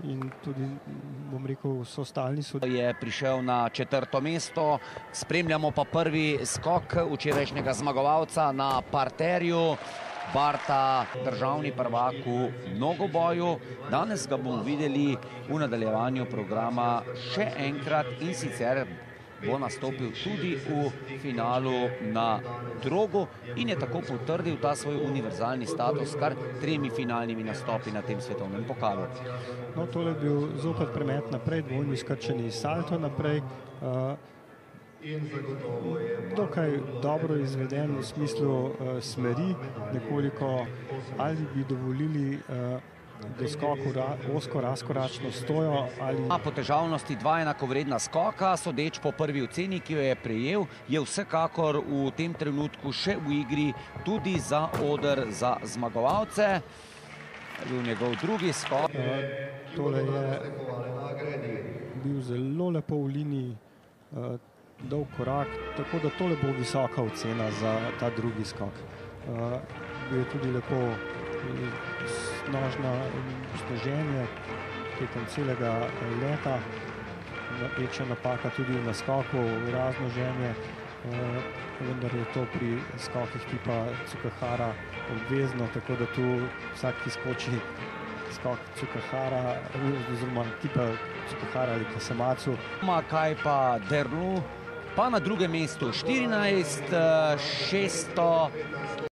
In tudi, bom rekel, so stalni sodniki. Je prišel na četrto mesto, spremljamo pa prvi skok včerajšnjega zmagovalca na parterju. Barta, državni prvak v mnogoboju. Danes ga bomo videli v nadaljevanju programa še enkrat in sicer bo nastopil tudi v finalu na drogu in je tako potrdil ta svoj univerzalni status kar tremi finalnimi nastopi na tem svetovnem pokalu. No, tole je bil zopet premet naprej, dvojni skrčeni salto naprej. Dokaj dobro izveden v smislu smeri, nekoliko ali bi dovolili doskoku ozko razkoračno stojo ali... Po težavnosti dva enakovredna skoka, sodeč po prvi oceni, ki jo je prejel, je vsekakor v tem trenutku še v igri tudi za oder za zmagovalce. Bil njegov drugi skok. Tole je bil zelo lepo v liniji, dolg korak, tako da tole bo visoka ocena za ta drugi skok. Bil je tudi lepo nožno sneženje tekom celega leta, večja napaka tudi v naskoku, razmnoženje, vendar je to pri skokih tipa Cukahara obvezno, tako da tu vsak, ki skoči skok Cukahara oziroma tipa Cukahara ali Casamatsu. Kaj pa Dernu, pa na drugem mestu štirinajst šeststo